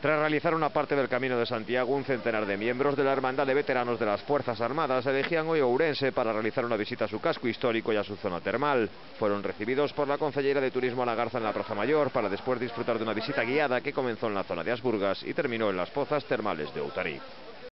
Tras realizar una parte del Camino de Santiago, un centenar de miembros de la Hermandad de Veteranos de las Fuerzas Armadas elegían hoy Ourense para realizar una visita a su casco histórico y a su zona termal. Fueron recibidos por la Concellera de Turismo a la Garza en la Plaza Mayor para después disfrutar de una visita guiada que comenzó en la zona de Asburgas y terminó en las pozas termales de Outariz.